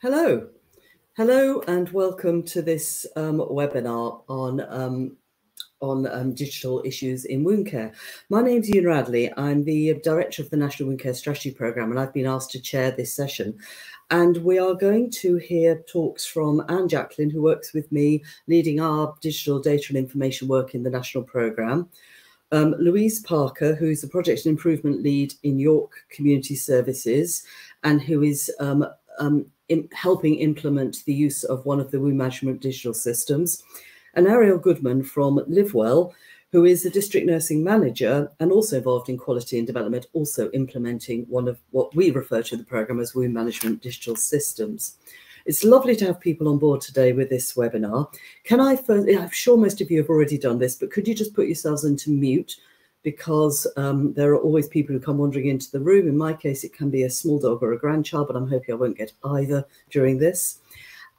Hello. Hello and welcome to this um, webinar on um, on um, digital issues in wound care. My name is Una Adderley. I'm the director of the National Wound Care Strategy Programme and I've been asked to chair this session. And we are going to hear talks from Anne Jacklin, who works with me leading our digital data and information work in the national programme. Um, Louise Parker, who's the project and improvement lead in York Community Services and who is um, um, in helping implement the use of one of the wound management digital systems, and Ariel Goodman from Livewell, who is a district nursing manager and also involved in quality and development, also implementing one of what we refer to the program as wound management digital systems. It's lovely to have people on board today with this webinar. Can I first, I'm sure most of you have already done this, but could you just put yourselves into mute because um, there are always people who come wandering into the room. In my case, it can be a small dog or a grandchild, but I'm hoping I won't get either during this.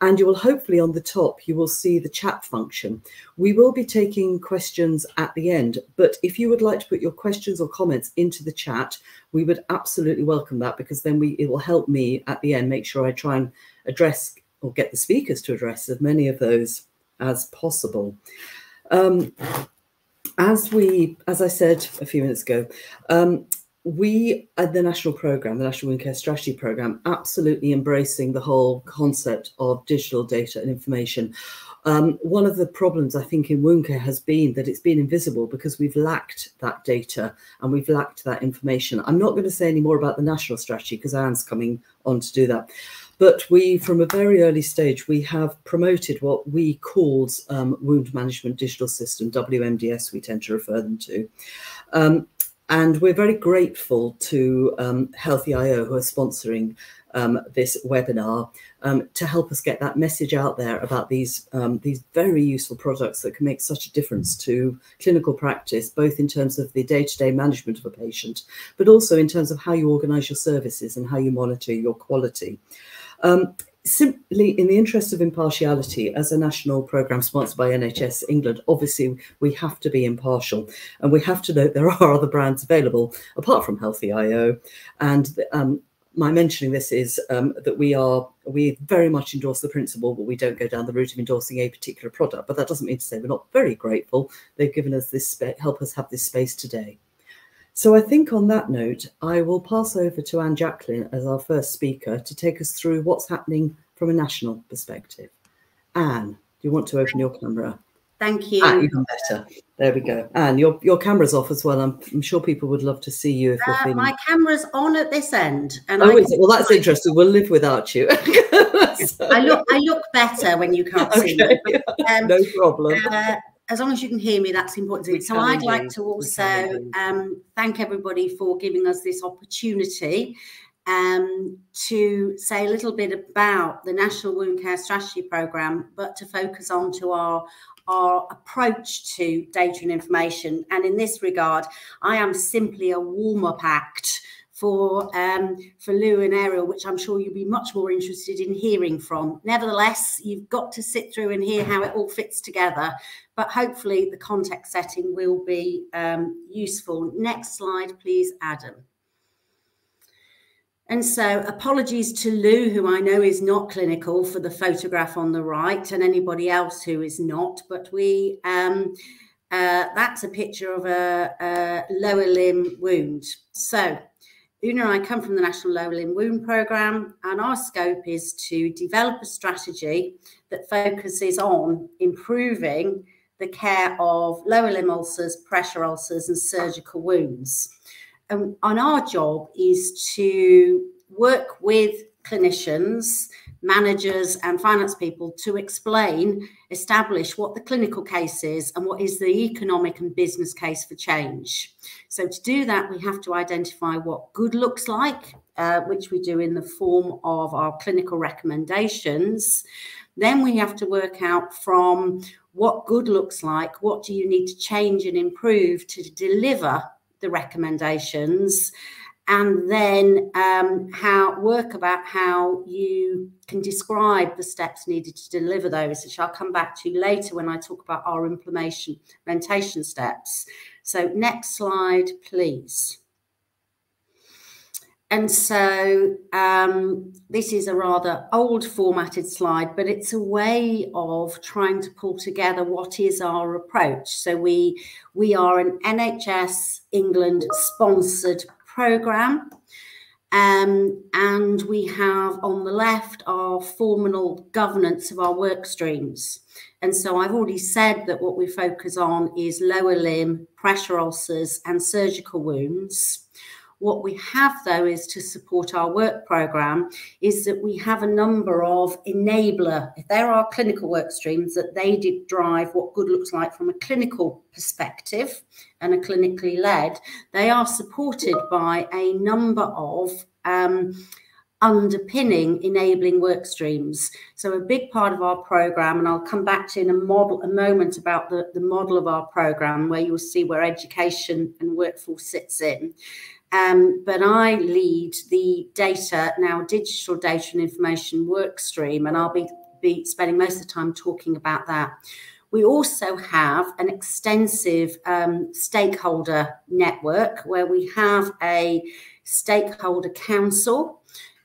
And you will hopefully on the top, you will see the chat function. We will be taking questions at the end, but if you would like to put your questions or comments into the chat, we would absolutely welcome that because then we it will help me at the end make sure I try and address or get the speakers to address as many of those as possible. Um, as we, as I said a few minutes ago, um, we at the national program, the National Wound Care Strategy Program, absolutely embracing the whole concept of digital data and information. Um, one of the problems I think in wound care has been that it's been invisible because we've lacked that data and we've lacked that information. I'm not going to say any more about the national strategy because Anne's coming on to do that. But we, from a very early stage, we have promoted what we called um, Wound Management Digital System, WMDS, we tend to refer them to. Um, and we're very grateful to um, Healthy.io, who are sponsoring um, this webinar um, to help us get that message out there about these um, these very useful products that can make such a difference to clinical practice, both in terms of the day-to-day -day management of a patient, but also in terms of how you organize your services and how you monitor your quality. Um, simply in the interest of impartiality as a national programme sponsored by NHS England, obviously we have to be impartial and we have to note there are other brands available apart from Healthy IO. And um, my mentioning this is um, that we are we very much endorse the principle, but we don't go down the route of endorsing a particular product. But that doesn't mean to say we're not very grateful. They've given us this help us have this space today. So I think on that note, I will pass over to Anne Jacklin as our first speaker to take us through what's happening from a national perspective. Anne, do you want to open your camera? Thank you. Ah, even better. There we go. Anne, your, your camera's off as well. I'm, I'm sure people would love to see you if you're uh, feeling... My camera's on at this end. And oh, I is it? Well, that's interesting. We'll live without you. so... I look I look better when you can't okay. see me. Um, no problem. Uh, as long as you can hear me, that's important. so I'd like to also um, thank everybody for giving us this opportunity um, to say a little bit about the National Wound Care Strategy Programme, but to focus on to our our approach to data and information. And in this regard, I am simply a warm-up act for um, for Lou and Ariel, which I'm sure you'll be much more interested in hearing from. Nevertheless, you've got to sit through and hear how it all fits together. But hopefully, the context setting will be um, useful. Next slide, please, Adam. And so, apologies to Lou, who I know is not clinical, for the photograph on the right, and anybody else who is not. But we, um, uh, that's a picture of a, a lower limb wound. So, Una and I come from the National Lower Limb Wound Programme, and our scope is to develop a strategy that focuses on improving the care of lower limb ulcers, pressure ulcers, and surgical wounds. And, and our job is to work with clinicians managers and finance people to explain, establish what the clinical case is and what is the economic and business case for change. So to do that, we have to identify what good looks like, uh, which we do in the form of our clinical recommendations. Then we have to work out from what good looks like, what do you need to change and improve to deliver the recommendations and then um, how work about how you can describe the steps needed to deliver those, which I'll come back to later when I talk about our implementation steps. So next slide, please. And so um, this is a rather old formatted slide, but it's a way of trying to pull together what is our approach. So we we are an NHS England sponsored program. Um, and we have on the left our formal governance of our work streams. And so I've already said that what we focus on is lower limb, pressure ulcers, and surgical wounds. What we have, though, is to support our work programme, is that we have a number of enabler. If there are clinical work streams that they did drive what good looks like from a clinical perspective and are clinically led, they are supported by a number of um, underpinning enabling work streams. So a big part of our program, and I'll come back to in a model a moment about the, the model of our program where you'll see where education and workforce sits in. Um, but I lead the data, now digital data and information work stream, and I'll be, be spending most of the time talking about that. We also have an extensive um, stakeholder network where we have a stakeholder council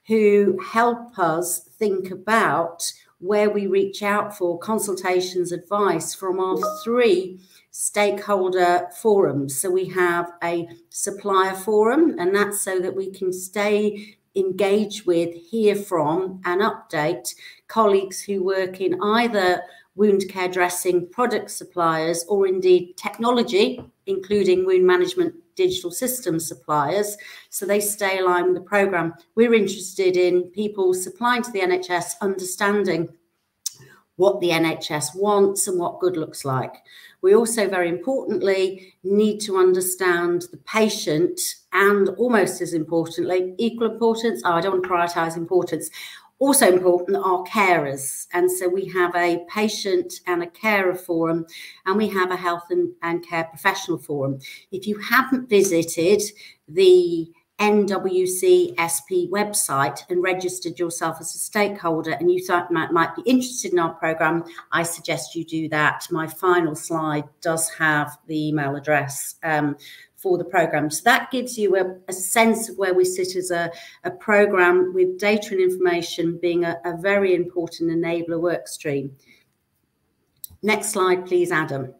who help us think about where we reach out for consultations, advice from our three stakeholder forums. So we have a supplier forum, and that's so that we can stay engaged with, hear from, and update colleagues who work in either wound care dressing product suppliers or indeed technology, including wound management digital system suppliers, so they stay aligned with the programme. We're interested in people supplying to the NHS understanding what the NHS wants and what good looks like. We also, very importantly, need to understand the patient and almost as importantly, equal importance. Oh, I don't want to prioritise importance. Also important are carers. And so we have a patient and a carer forum, and we have a health and, and care professional forum. If you haven't visited the NWCSP website and registered yourself as a stakeholder and you might, might be interested in our program, I suggest you do that. My final slide does have the email address um, for the program. So that gives you a, a, sense of where we sit as a, a program with data and information being a, a very important enabler work stream. Next slide, please, Adam.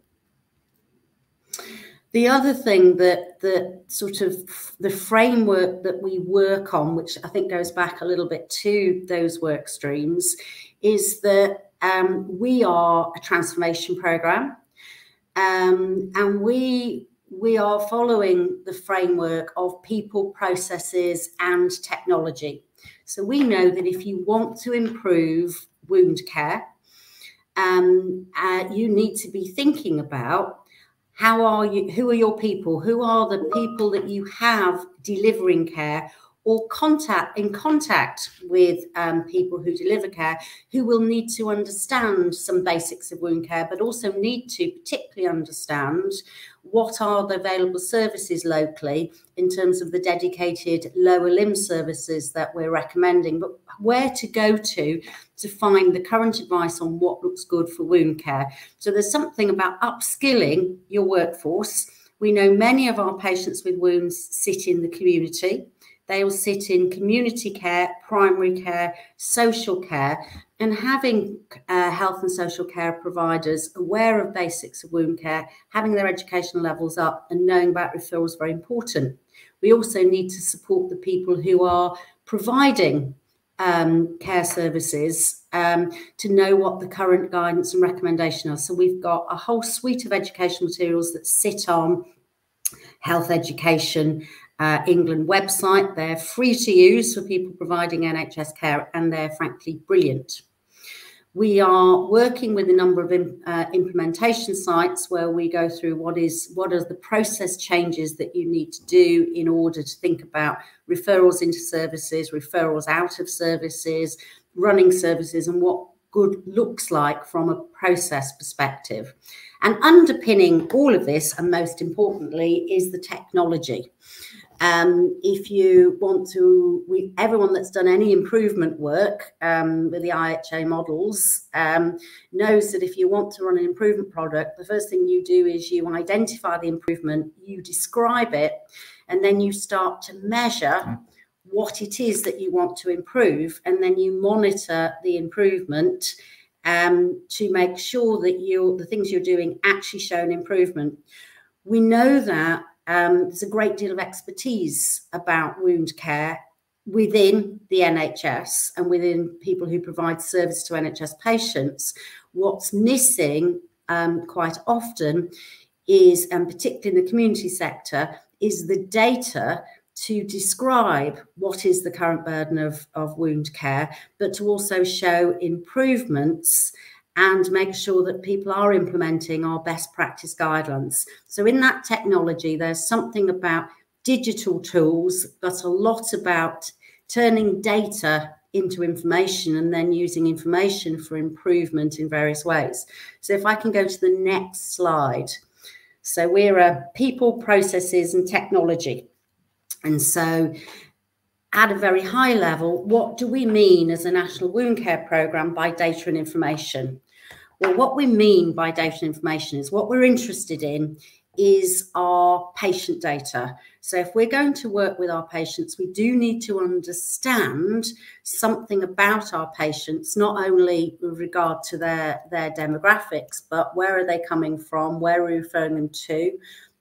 The other thing that that sort of the framework that we work on, which I think goes back a little bit to those work streams, is that um, we are a transformation program, um, and we we are following the framework of people, processes, and technology. So we know that if you want to improve wound care, um, uh, you need to be thinking about how are you who are your people? Who are the people that you have delivering care or contact in contact with um, people who deliver care who will need to understand some basics of wound care but also need to particularly understand what are the available services locally in terms of the dedicated lower limb services that we're recommending, but where to go to to find the current advice on what looks good for wound care. So there's something about upskilling your workforce. We know many of our patients with wounds sit in the community. They will sit in community care, primary care, social care, and having uh, health and social care providers aware of basics of wound care, having their educational levels up, and knowing about referrals is very important. We also need to support the people who are providing um, care services um, to know what the current guidance and recommendation are. So we've got a whole suite of educational materials that sit on health education uh, England website. They're free to use for people providing NHS care and they're frankly brilliant. We are working with a number of uh, implementation sites where we go through what is what are the process changes that you need to do in order to think about referrals into services, referrals out of services, running services, and what good looks like from a process perspective. And underpinning all of this, and most importantly, is the technology. Um, if you want to, we, everyone that's done any improvement work um, with the IHI models um, knows that if you want to run an improvement product, the first thing you do is you identify the improvement, you describe it, and then you start to measure what it is that you want to improve, and then you monitor the improvement um, to make sure that you the things you're doing actually show an improvement. We know that um, there's a great deal of expertise about wound care within the NHS and within people who provide service to NHS patients. What's missing um, quite often is, and particularly in the community sector, is the data to describe what is the current burden of, of wound care, but to also show improvements and make sure that people are implementing our best practice guidelines. So, in that technology, there's something about digital tools, but a lot about turning data into information and then using information for improvement in various ways. So, if I can go to the next slide. So, we're a people, processes, and technology. And so, at a very high level, what do we mean as a national wound care programme by data and information? Well, what we mean by data and information is what we're interested in is our patient data. So, if we're going to work with our patients, we do need to understand something about our patients, not only with regard to their, their demographics, but where are they coming from, where are we referring them to,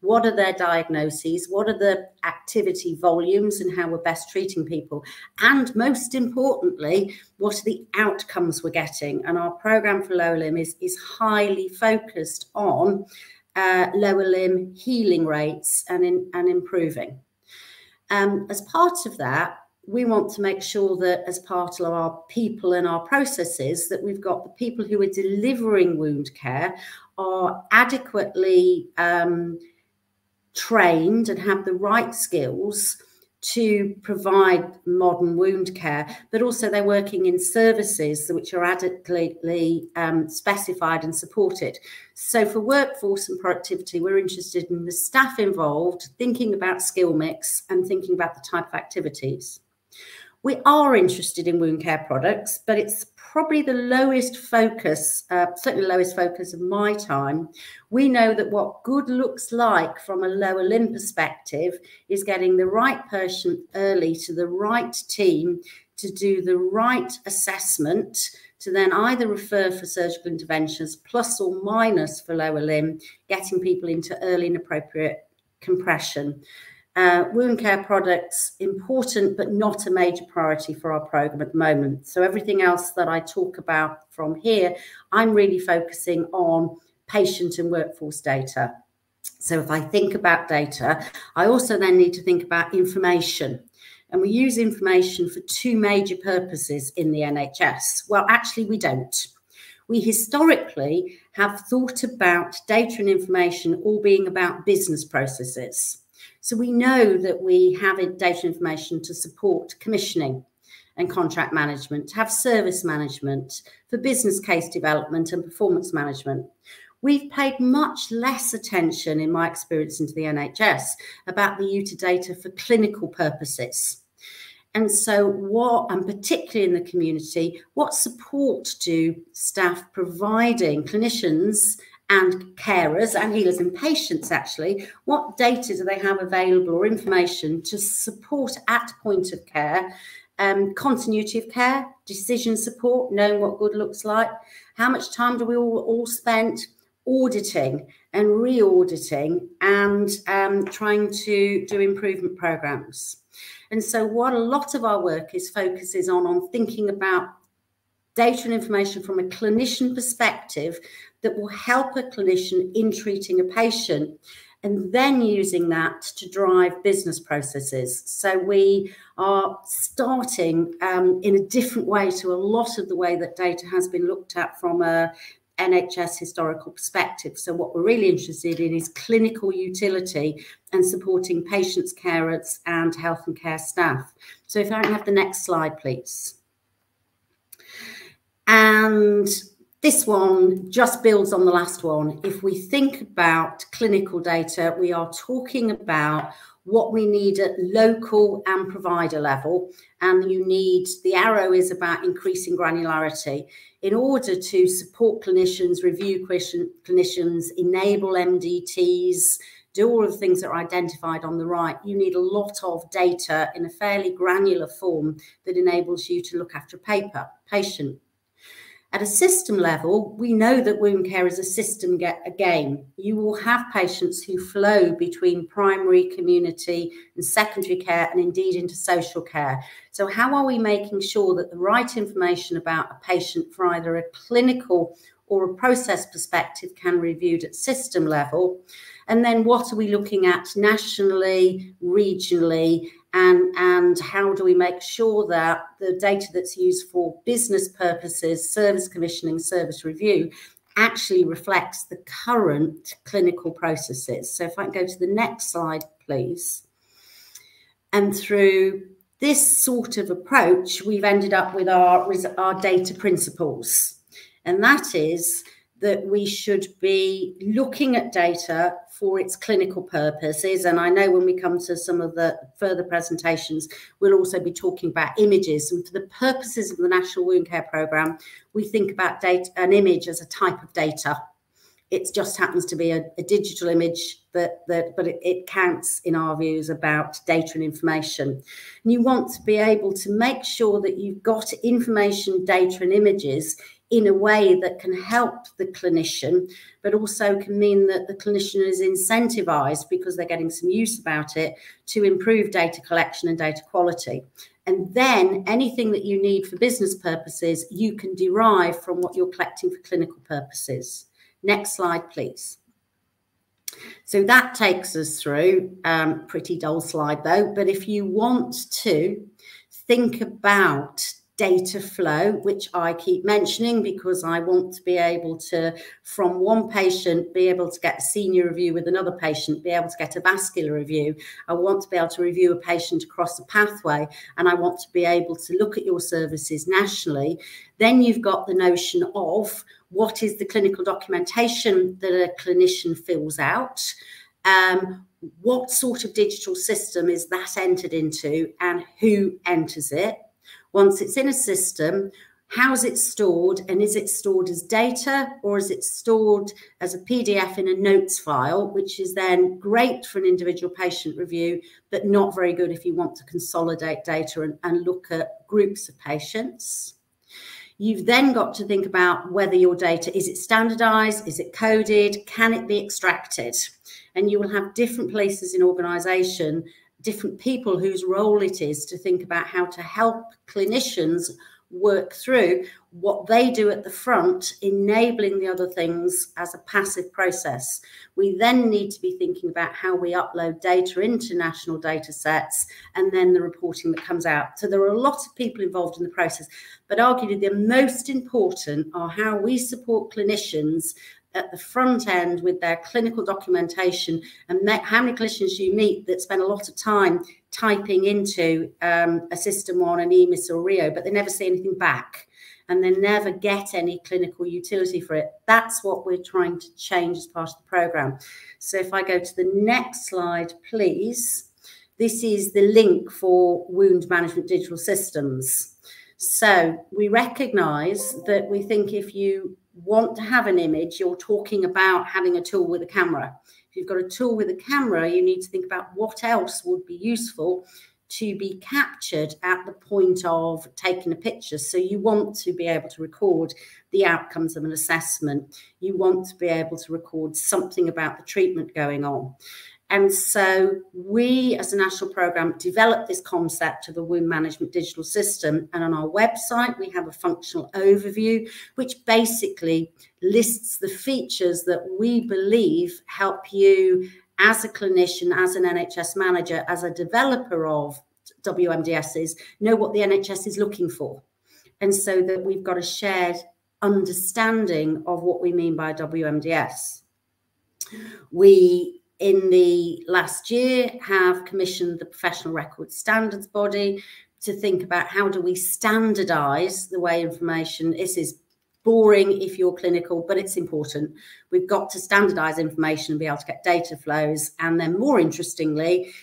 what are their diagnoses, what are the activity volumes, and how we're best treating people. And most importantly, what are the outcomes we're getting? And our program for lower limb is, is highly focused on uh, lower limb healing rates and, in, and improving. Um, as part of that, we want to make sure that as part of our people and our processes that we've got the people who are delivering wound care are adequately um, trained and have the right skills to provide modern wound care, but also they're working in services which are adequately um, specified and supported. So, for workforce and productivity, we're interested in the staff involved, thinking about skill mix and thinking about the type of activities. We are interested in wound care products, but it's probably the lowest focus, uh, certainly the lowest focus of my time. We know that what good looks like from a lower limb perspective is getting the right person early to the right team to do the right assessment to then either refer for surgical interventions plus or minus for lower limb, getting people into early and appropriate compression. Uh, wound care products important, but not a major priority for our program at the moment. So everything else that I talk about from here, I'm really focusing on patient and workforce data. So if I think about data, I also then need to think about information. And we use information for two major purposes in the NHS. Well, actually, we don't. We historically have thought about data and information all being about business processes. So we know that we have data information to support commissioning and contract management, to have service management for business case development and performance management. We've paid much less attention, in my experience, into the NHS about the of data for clinical purposes. And so, what, and particularly in the community, what support do staff providing clinicians and carers and healers and patients actually what data do they have available or information to support at point of care? Um, continuity of care decision support knowing what good looks like how much time do we all, all spent auditing and re-auditing and um, trying to do improvement programs. And so what a lot of our work is focuses on on thinking about data and information from a clinician perspective that will help a clinician in treating a patient and then using that to drive business processes. So we are starting um, in a different way to a lot of the way that data has been looked at from a NHS historical perspective. So what we're really interested in is clinical utility and supporting patients, carers and health and care staff. So if I can have the next slide, please. And this one just builds on the last one. If we think about clinical data, we are talking about what we need at local and provider level. And you need the arrow is about increasing granularity in order to support clinicians, review clinicians, enable MDTs do all of the things that are identified on the right, you need a lot of data in a fairly granular form that enables you to look after a paper, patient. At a system level, we know that wound care is a system get a game. You will have patients who flow between primary, community, and secondary care, and indeed into social care. So, how are we making sure that the right information about a patient for either a clinical or a process perspective can be reviewed at system level? And then, what are we looking at nationally, regionally, and and how do we make sure that the data that's used for business purposes service commissioning service review actually reflects the current clinical processes? So if i can go to the next slide please. And through this sort of approach we've ended up with our our data principles. And that is that we should be looking at data for its clinical purposes. And I know when we come to some of the further presentations, we'll also be talking about images. And for the purposes of the National Wound Care Programme, we think about data, an image as a type of data. It just happens to be a, a digital image that, that but it, it counts in our views about data and information. And you want to be able to make sure that you've got information, data, and images in a way that can help the clinician, but also can mean that the clinician is incentivized because they're getting some use about it to improve data collection and data quality. And then anything that you need for business purposes, you can derive from what you're collecting for clinical purposes. Next slide, please. So that takes us through, um, pretty dull slide though, but if you want to think about data flow, which I keep mentioning because I want to be able to, from one patient, be able to get a senior review with another patient, be able to get a vascular review. I want to be able to review a patient across the pathway, and I want to be able to look at your services nationally. Then you've got the notion of what is the clinical documentation that a clinician fills out. Um, what sort of digital system is that entered into and who enters it? Once it's in a system, how's it stored and is it stored as data or is it stored as a PDF in a notes file, which is then great for an individual patient review, but not very good if you want to consolidate data and, and look at groups of patients. You've then got to think about whether your data is it standardized, is it coded, can it be extracted? And you will have different places in organization different people whose role it is to think about how to help clinicians work through what they do at the front, enabling the other things as a passive process. We then need to be thinking about how we upload data into national data sets and then the reporting that comes out. So there are a lot of people involved in the process, but arguably the most important are how we support clinicians at the front end with their clinical documentation and how many clinicians you meet that spend a lot of time typing into um, a system on an EMIS or RIO, but they never see anything back and they never get any clinical utility for it. That's what we're trying to change as part of the program. So if I go to the next slide, please. This is the link for wound management digital systems. So we recognize that we think if you want to have an image, you're talking about having a tool with a camera. If you've got a tool with a camera, you need to think about what else would be useful to be captured at the point of taking a picture. So you want to be able to record the outcomes of an assessment. You want to be able to record something about the treatment going on. And so we, as a national program, developed this concept of a wound management digital system. And on our website, we have a functional overview, which basically lists the features that we believe help you as a clinician, as an NHS manager, as a developer of WMDSs, know what the NHS is looking for. And so that we've got a shared understanding of what we mean by WMDS. We in the last year have commissioned the Professional Record Standards Body to think about how do we standardize the way information this is boring if you're clinical but it's important. We've got to standardize information and be able to get data flows. And then more interestingly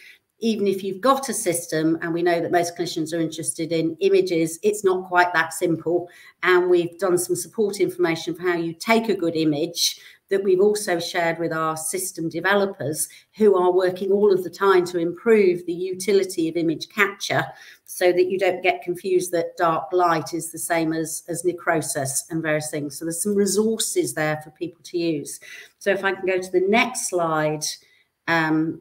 even if you've got a system and we know that most clinicians are interested in images it's not quite that simple. And we've done some support information for how you take a good image that we've also shared with our system developers who are working all of the time to improve the utility of image capture so that you don't get confused that dark light is the same as, as necrosis and various things. So there's some resources there for people to use. So if I can go to the next slide, um,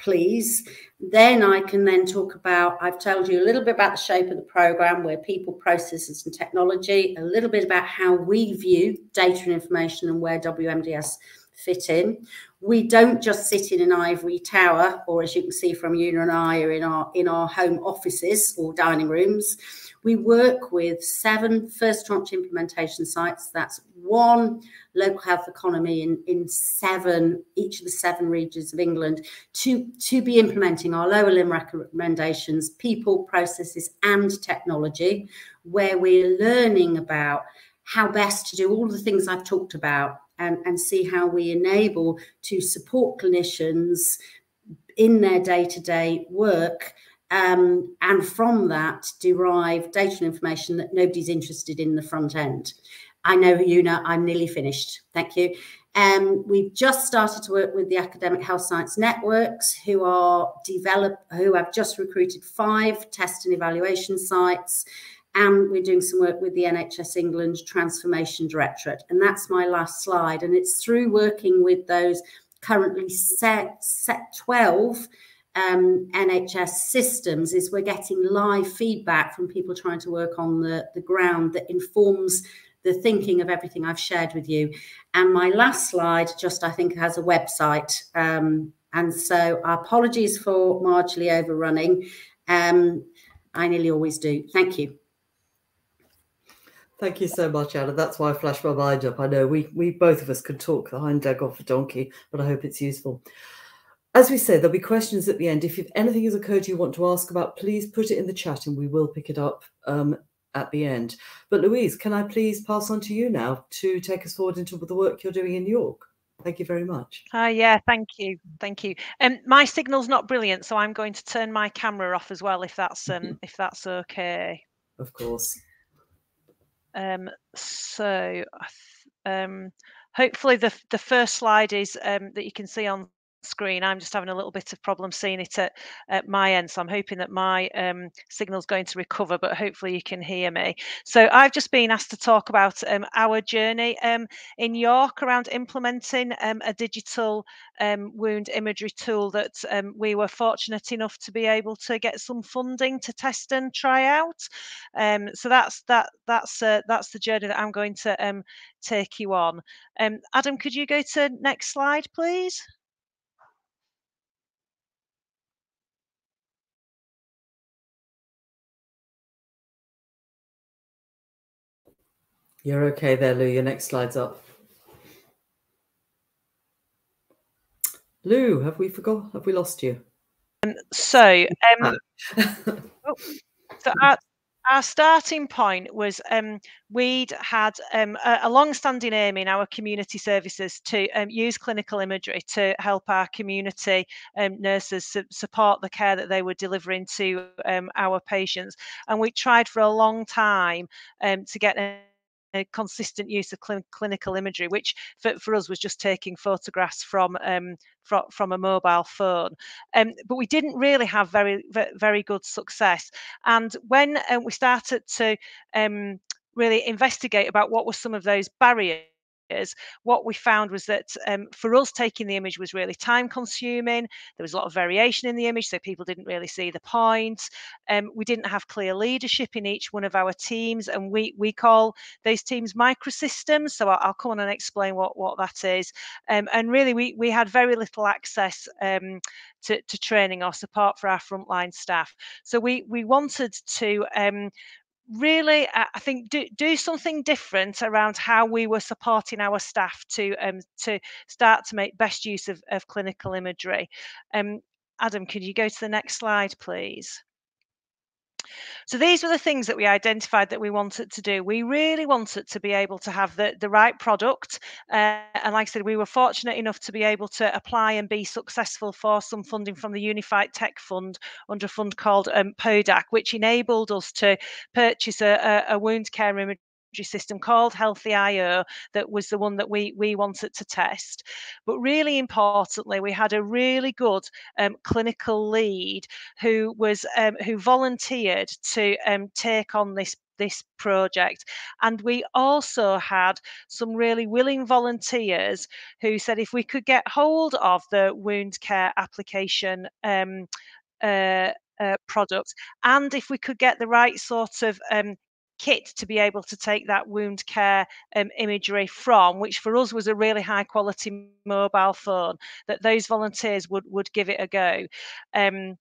please. Then I can then talk about, I've told you a little bit about the shape of the program where people, processes and technology, a little bit about how we view data and information and where WMDS fit in. We don't just sit in an ivory tower, or as you can see from Una and I, are in our in our home offices or dining rooms. We work with seven first tranche implementation sites. That's one local health economy in, in seven, each of the seven regions of England to, to be implementing our lower limb recommendations, people, processes, and technology, where we're learning about how best to do all the things I've talked about and, and see how we enable to support clinicians in their day-to-day work um, and from that derive data and information that nobody's interested in the front end. I know Una, I'm nearly finished. Thank you. Um, we've just started to work with the academic health science networks who are develop who have just recruited five test and evaluation sites. And we're doing some work with the NHS England Transformation Directorate. And that's my last slide. And it's through working with those currently set, set 12 um, NHS systems is we're getting live feedback from people trying to work on the, the ground that informs the thinking of everything I've shared with you. And my last slide just, I think, has a website. Um, and so apologies for marginally overrunning. Um, I nearly always do. Thank you. Thank you so much, Anna. That's why I flashed my mind up. I know we, we both of us could talk the hind leg off a donkey, but I hope it's useful. As we say, there'll be questions at the end. If anything has occurred you want to ask about, please put it in the chat and we will pick it up um, at the end. But Louise, can I please pass on to you now to take us forward into the work you're doing in York? Thank you very much. Hi, uh, yeah, thank you, thank you. Um, my signal's not brilliant, so I'm going to turn my camera off as well, if that's um, mm-hmm. if that's okay. Of course. Um, so, um, hopefully the the first slide is um, that you can see on screen. I'm just having a little bit of problem seeing it at, at my end. So I'm hoping that my um, signal's going to recover, but hopefully you can hear me. So I've just been asked to talk about um, our journey um, in York around implementing um, a digital um, wound imagery tool that um, we were fortunate enough to be able to get some funding to test and try out. so that's that that's uh, that's the journey that I'm going to take you on. Adam, could you go to next slide, please? You're okay there, Lou. Your next slide's up. Lou, have we forgot? Have we lost you? Um, so, um, oh, so our, our starting point was um, we'd had um, a, a long-standing aim in our community services to um, use clinical imagery to help our community um, nurses su support the care that they were delivering to um, our patients. And we tried for a long time um, to get a consistent use of cl clinical imagery, which for, for us was just taking photographs from um, from, from a mobile phone. Um, but we didn't really have very very good success. And when uh, we started to um, really investigate about what were some of those barriers years, what we found was that um, for us, taking the image was really time consuming. There was a lot of variation in the image, so people didn't really see the points. Um, we didn't have clear leadership in each one of our teams, and we we call those teams microsystems. So I'll, I'll come on and explain what what that is. Um, and really, we we had very little access um, to, to, training or support for our frontline staff. So we we wanted to um, really uh, i think do, do something different around how we were supporting our staff to um, to start to make best use of, of clinical imagery. Um, adam could you go to the next slide please so these were the things that we identified that we wanted to do. We really wanted to be able to have the, the right product. Uh, and like I said, we were fortunate enough to be able to apply and be successful for some funding from the Unified Tech Fund under a fund called um, PODAC, which enabled us to purchase a, a, wound care image system called Healthy IO that was the one that we we wanted to test. But really importantly, we had a really good um, clinical lead who was um, who volunteered to um, take on this this project. And we also had some really willing volunteers who said if we could get hold of the wound care application um, uh, uh, product and if we could get the right sort of um, kit to be able to take that wound care um, imagery from, which for us was a really high quality mobile phone, that those volunteers would would give it a go. Um,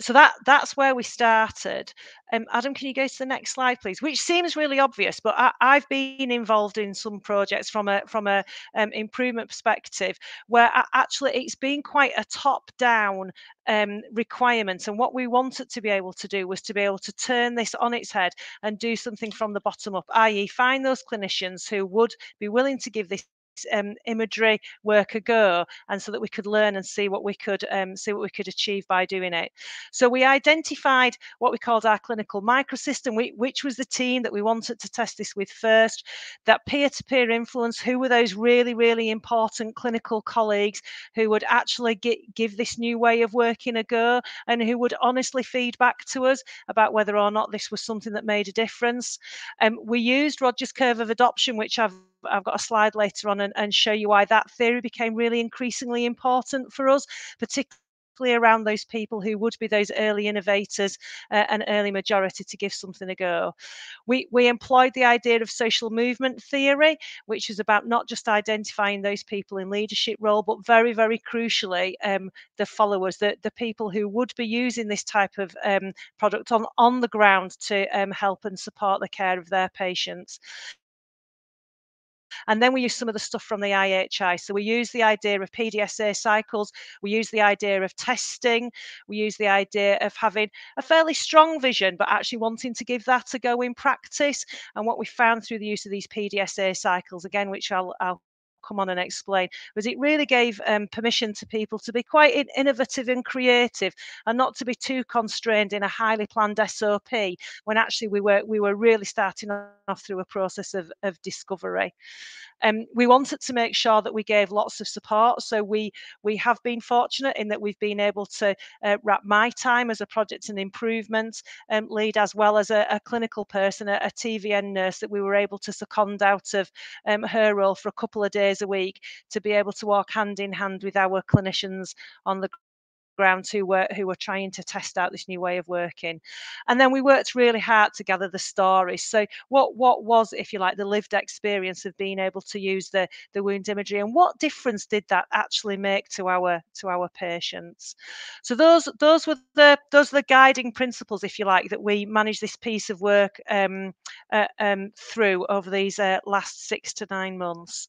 so that that's where we started. Um, Adam, can you go to the next slide, please? Which seems really obvious, but I, have been involved in some projects from a from a um, improvement perspective where actually it's been quite a top-down um, requirement. And what we wanted to be able to do was to be able to turn this on its head and do something from the bottom up, i.e., find those clinicians who would be willing to give this um, imagery work a go and so that we could learn and see what we could um, see what we could achieve by doing it. So we identified what we called our clinical microsystem we, which was the team that we wanted to test this with first that peer-to-peer influence who were those really really important clinical colleagues who would actually get, give this new way of working a go and who would honestly feed back to us about whether or not this was something that made a difference. Um, we used Rogers curve of adoption which I've I've got a slide later on and, and show you why that theory became really increasingly important for us, particularly around those people who would be those early innovators uh, and early majority to give something a go. We, we employed the idea of social movement theory, which is about not just identifying those people in leadership role, but very, very crucially, um, the followers, the, the people who would be using this type of um, product on, on the ground to um, help and support the care of their patients. And then we use some of the stuff from the IHI. So we use the idea of PDSA cycles, we use the idea of testing, we use the idea of having a fairly strong vision, but actually wanting to give that a go in practice. And what we found through the use of these PDSA cycles, again, which I'll, I'll come on and explain was it really gave um, permission to people to be quite innovative and creative and not to be too constrained in a highly planned SOP when actually we were we were really starting off through a process of, of discovery. Um, we wanted to make sure that we gave lots of support. So we we have been fortunate in that we've been able to uh, wrap my time as a project and improvement um, lead, as well as a, a clinical person, a, a, TVN nurse that we were able to second out of um, her role for a couple of days a week to be able to walk hand in hand with our clinicians on the ground who were who were trying to test out this new way of working. And then we worked really hard to gather the stories. So what what was if you like the lived experience of being able to use the the wound imagery and what difference did that actually make to our to our patients? So those those were the those the guiding principles if you like that we managed this piece of work um, uh, um, through over these uh, last six to nine months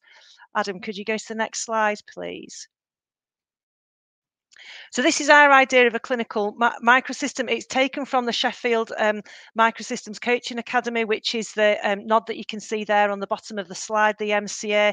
adam could you go to the next slide please so this is our idea of a clinical mi microsystem. It's taken from the Sheffield um, Microsystems Coaching Academy, which is the um, nod that you can see there on the bottom of the slide, the MCA.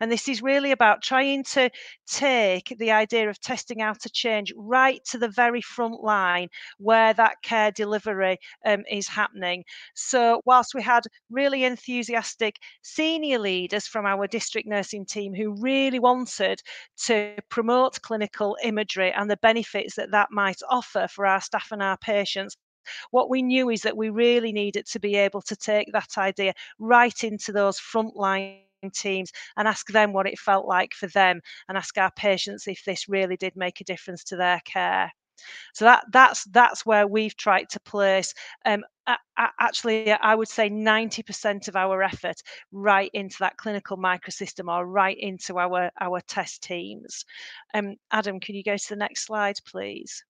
And this is really about trying to take the idea of testing out a change right to the very front line where that care delivery um, is happening. So, whilst we had really enthusiastic senior leaders from our district nursing team who really wanted to promote clinical imagery and the benefits that that might offer for our staff and our patients, what we knew is that we really needed to be able to take that idea right into those frontline teams and ask them what it felt like for them and ask our patients if this really did make a difference to their care. So that that's that's where we've tried to place um, actually i would say 90% of our effort right into that clinical microsystem or right into our our test teams. Um, adam can you go to the next slide please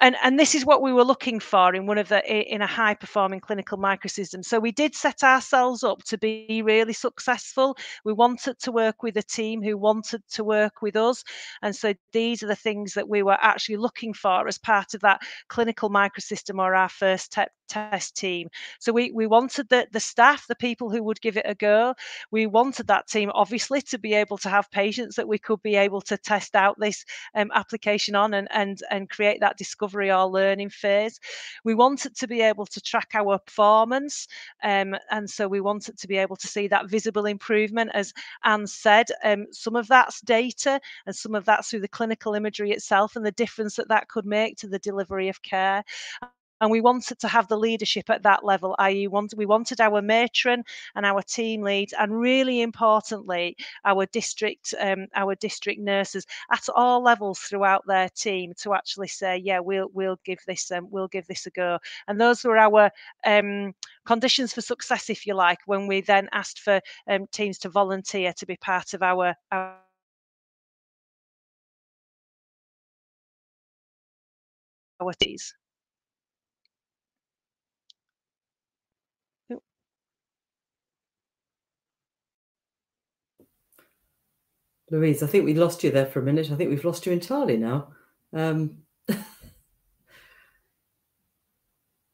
and and this is what we were looking for in one of the in a high performing clinical microsystem so we did set ourselves up to be really successful. We wanted to work with a team who wanted to work with us. And so these are the things that we were actually looking for as part of that clinical microsystem or our first te- test team. So we we wanted the the staff the people who would give it a go. We wanted that team obviously to be able to have patients that we could be able to test out this um, application on and and and create that discovery or learning phase. We wanted to be able to track our performance, um, and so we wanted to be able to see that visible improvement. As Anne said, um, some of that's data, and some of that's through the clinical imagery itself, and the difference that that could make to the delivery of care and we wanted to have the leadership at that level i.e we wanted our matron and our team leads and really importantly our district um, our district nurses at all levels throughout their team to actually say yeah we'll we'll give this um, we'll give this a go and those were our um, conditions for success if you like when we then asked for um, teams to volunteer to be part of our, our our teams. Louise, I think we lost you there for a minute. I think we've lost you entirely now. Um,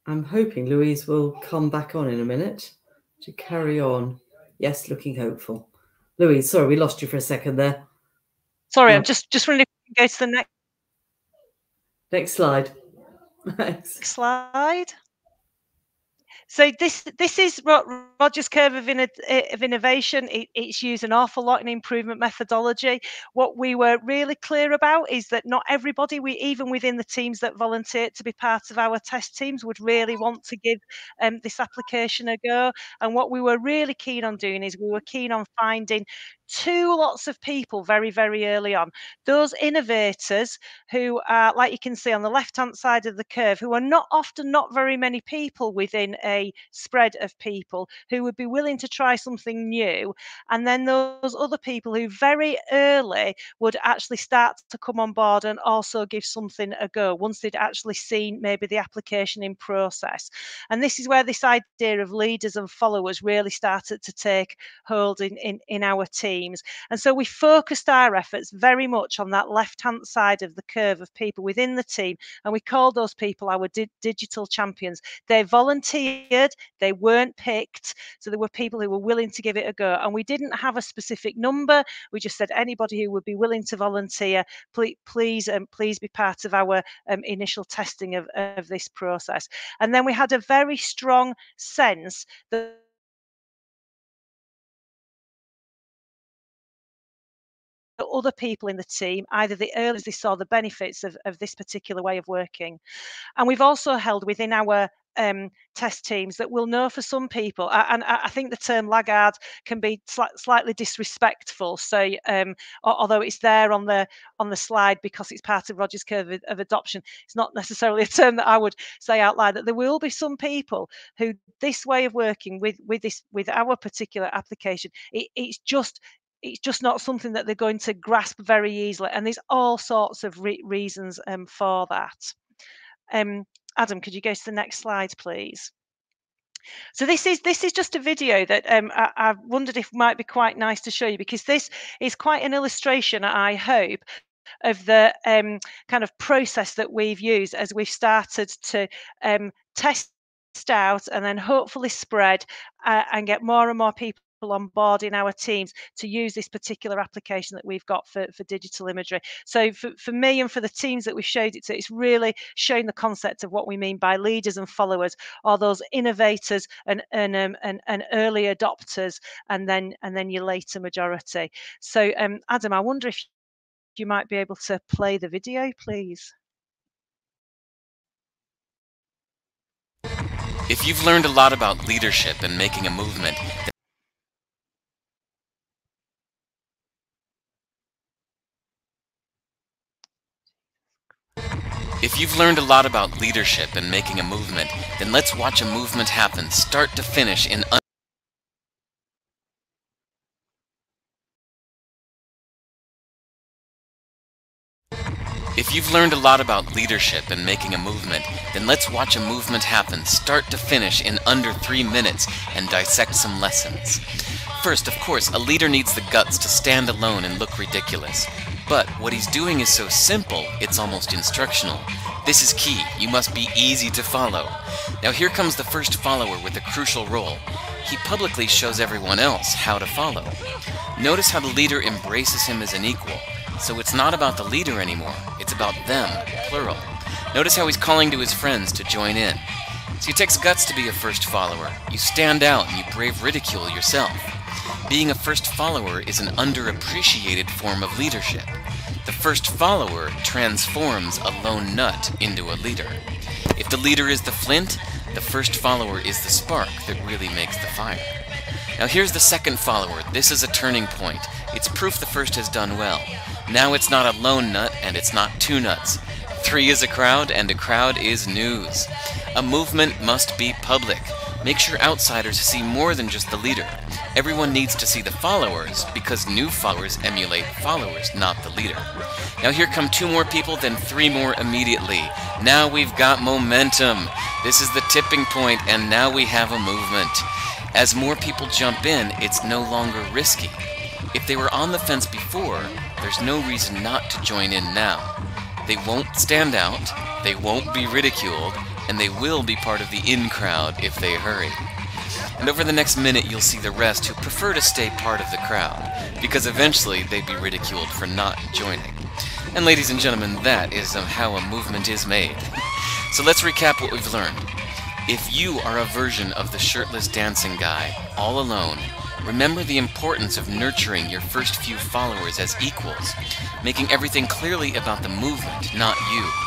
I'm hoping Louise will come back on in a minute to carry on. Yes, looking hopeful. Louise, sorry, we lost you for a second there. Sorry, I'm just just wondering if we can go to the next next slide. Next slide. So this this is Rogers curve of, in, of innovation. It, it's used an awful lot in improvement methodology. What we were really clear about is that not everybody, we even within the teams that volunteer to be part of our test teams, would really want to give um, this application a go. And what we were really keen on doing is we were keen on finding two lots of people very, very early on. Those innovators who are, like you can see on the left hand side of the curve, who are not often not very many people within a spread of people who would be willing to try something new. And then those other people who very early would actually start to come on board and also give something a go once they'd actually seen maybe the application in process. And this is where this idea of leaders and followers really started to take hold in, in, in our team And so we focused our efforts very much on that left hand side of the curve of people within the team. And we called those people our di- digital champions. They volunteered, they weren't picked. So there were people who were willing to give it a go. And we didn't have a specific number. We just said anybody who would be willing to volunteer, please, please, um, please be part of our um, initial testing of, of this process. And then we had a very strong sense that other people in the team, either the early they saw the benefits of, of this particular way of working. And we've also held within our um, test teams that will know for some people, and I think the term laggard can be sli- slightly disrespectful. So, um, although it's there on the on the slide because it's part of Rogers' curve of, of, adoption, it's not necessarily a term that I would say out loud. That there will be some people who this way of working with with this with our particular application, it, it's just it's just not something that they're going to grasp very easily. And there's all sorts of re- reasons um, for that. Um, Adam, could you go to the next slide, please? So this is this is just a video that um, I, I wondered if might be quite nice to show you because this is quite an illustration, I hope, of the um, kind of process that we've used as we've started to um, test out and then hopefully spread uh, and get more and more people on board in our teams to use this particular application that we've got for, for digital imagery. So for, for me and for the teams that we've showed it to, it's really showing the concept of what we mean by leaders and followers, or those innovators and and, um, and, and early adopters, and then and then your later majority. So um, Adam, I wonder if you might be able to play the video, please. If you've learned a lot about leadership and making a movement, If you've learned a lot about leadership and making a movement, then let's watch a movement happen start to finish in If you've learned a lot about leadership and making a movement, then let's watch a movement happen start to finish in under three minutes and dissect some lessons. First, of course, a leader needs the guts to stand alone and look ridiculous. But what he's doing is so simple, it's almost instructional. This is key, you must be easy to follow. Now here comes the first follower with a crucial role. He publicly shows everyone else how to follow. Notice how the leader embraces him as an equal. So it's not about the leader anymore, it's about them, plural. Notice how he's calling to his friends to join in. So it takes guts to be a first follower. You stand out and you brave ridicule yourself. Being a first follower is an underappreciated form of leadership. The first follower transforms a lone nut into a leader. If the leader is the flint, the first follower is the spark that really makes the fire. Now here's the second follower. This is a turning point. It's proof the first has done well. Now it's not a lone nut and it's not two nuts. Three is a crowd and a crowd is news. A movement must be public. Make sure outsiders see more than just the leader. Everyone needs to see the followers because new followers emulate followers, not the leader. Now here come two more people, then three more immediately. Now we've got momentum. This is the tipping point, and now we have a movement. As more people jump in, it's no longer risky. If they were on the fence before, there's no reason not to join in now. They won't stand out, they won't be ridiculed, and they will be part of the in crowd if they hurry. And over the next minute, you'll see the rest who prefer to stay part of the crowd, because eventually they'd be ridiculed for not joining. And ladies and gentlemen, that is um, how a movement is made. So let's recap what we've learned. If you are a version of the shirtless dancing guy, all alone, remember the importance of nurturing your first few followers as equals, making everything clearly about the movement, not you.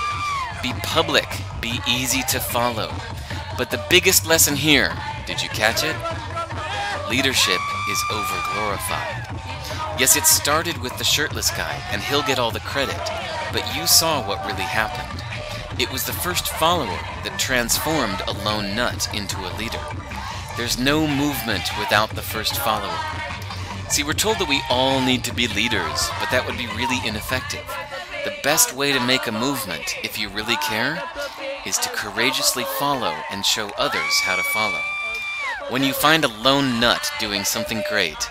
Be public, be easy to follow. But the biggest lesson here, did you catch it? Leadership is overglorified. Yes, it started with the shirtless guy, and he'll get all the credit, but you saw what really happened. It was the first follower that transformed a lone nut into a leader. There's no movement without the first follower. See, we're told that we all need to be leaders, but that would be really ineffective. The best way to make a movement, if you really care, is to courageously follow and show others how to follow. When you find a lone nut doing something great,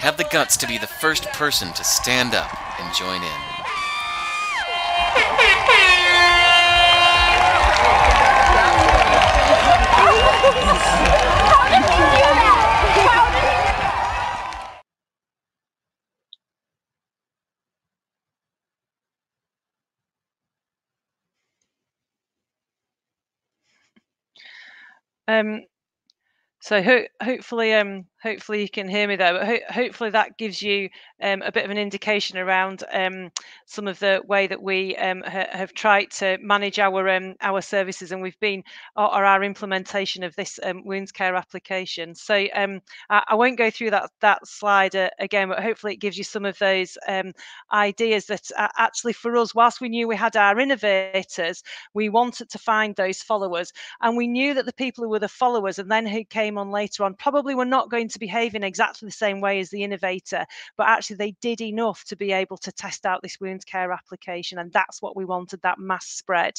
have the guts to be the first person to stand up and join in. Um, so ho hopefully, um, hopefully you can hear me there. But ho hopefully that gives you um, a bit of an indication around um, some of the way that we um, ha have tried to manage our um, our services, and we've been or, our implementation of this um, wounds care application. So I, I, won't go through that that slide uh, again, but hopefully it gives you some of those ideas that uh, actually for us, whilst we knew we had our innovators, we wanted to find those followers, and we knew that the people who were the followers and then who came on later on probably were not going to to behave in exactly the same way as the innovator, but actually they did enough to be able to test out this wound care application. And that's what we wanted, that mass spread.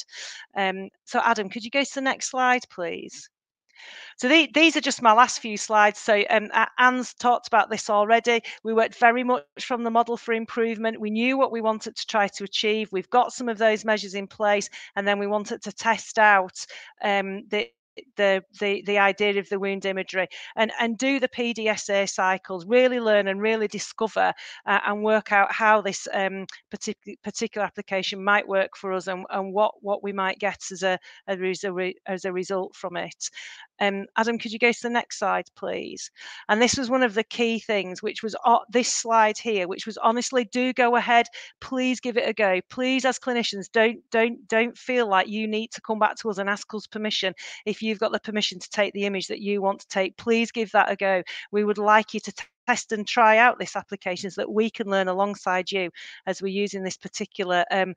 Um, so Adam, could you go to the next slide, please? So the, these are just my last few slides. So um, Anne's talked about this already. We worked very much from the model for improvement. We knew what we wanted to try to achieve. We've got some of those measures in place, and then we wanted to test out um, the the the the idea of the wound imagery and and do the PDSA cycles really learn and really discover uh, and work out how this um, particular particular application might work for us and, and what what we might get as a as a, as a result from it um, Adam, could you go to the next slide, please? And this was one of the key things, which was uh, this slide here, which was honestly, do go ahead. Please give it a go. Please, as clinicians, don't don't don't feel like you need to come back to us and ask us permission. If you've got the permission to take the image that you want to take, please give that a go. We would like you to test and try out this application so that we can learn alongside you as we're using this particular um,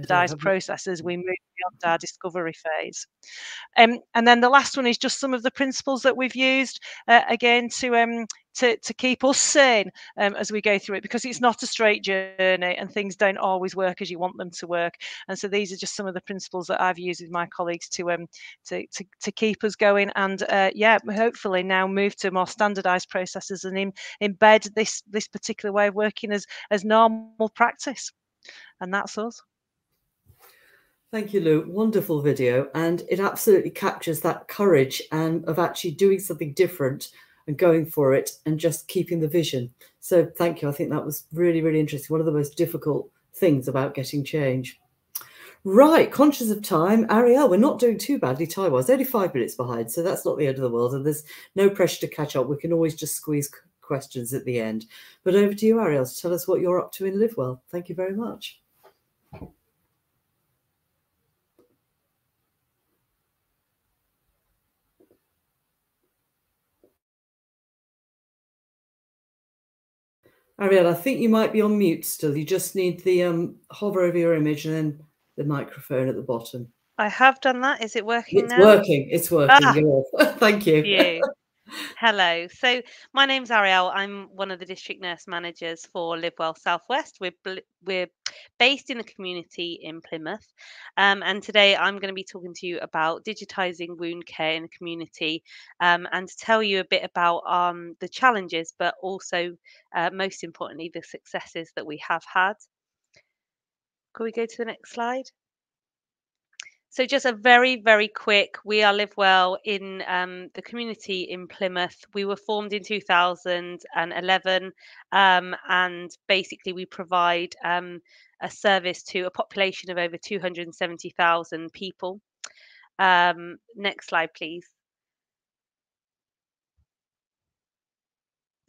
standardized processes, we move beyond our discovery phase. Um, and then the last one is just some of the principles that we've used uh, again to um, to, to keep us sane um, as we go through it because it's not a straight journey and things don't always work as you want them to work. And so these are just some of the principles that I've used with my colleagues to um to to, to keep us going and uh, yeah hopefully now move to more standardized processes and in, embed this this particular way of working as as normal practice. And that's us. Thank you, Lou. Wonderful video. And it absolutely captures that courage and of actually doing something different and going for it and just keeping the vision. So thank you. I think that was really, really interesting. One of the most difficult things about getting change. Right, conscious of time, Ariel, we're not doing too badly time-wise, only five minutes behind, so that's not the end of the world, and there's no pressure to catch up. We can always just squeeze questions at the end. But over to you, Ariel, to tell us what you're up to in Livewell. Thank you very much. Ariel, I think you might be on mute still. You just need the um, hover over your image and then the microphone at the bottom. I have done that. Is it working now? it's now? working. It's working. Ah, Thank you. you. Hello. So my name's Ariel. I'm one of the district nurse managers for Livewell Southwest. We're we're based in the community in Plymouth, um, and today I'm going to be talking to you about digitising wound care in the community, um, and to tell you a bit about um, the challenges, but also uh, most importantly the successes that we have had. Could we go to the next slide? So just a very, very quick, we are Livewell in um, the community in Plymouth. We were formed in 2011 um, and basically we provide um, a service to a population of over 270,000 people. Um, next slide, please.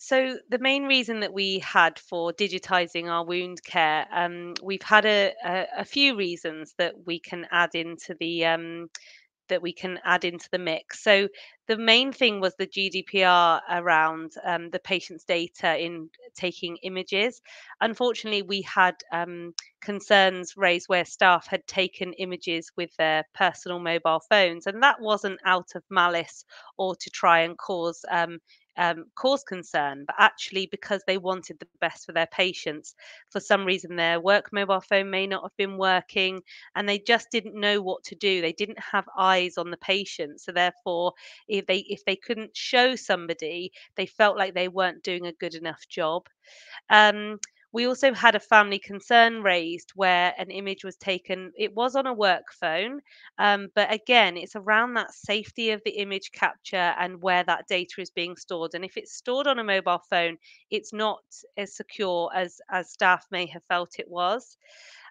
So the main reason that we had for digitizing our wound care, um, we've had a, a, a, few reasons that we can add into the um, that we can add into the mix. So the main thing was the GDPR around um, the patient's data in taking images. Unfortunately, we had um, concerns raised where staff had taken images with their personal mobile phones, and that wasn't out of malice or to try and cause um, um, cause concern, but actually because they wanted the best for their patients. For some reason, their work mobile phone may not have been working and they just didn't know what to do. They didn't have eyes on the patient. So therefore, if they if they couldn't show somebody, they felt like they weren't doing a good enough job. Um, we also had a family concern raised where an image was taken. It was on a work phone, um, but again, it's around that safety of the image capture and where that data is being stored. And if it's stored on a mobile phone, it's not as secure as as staff may have felt it was.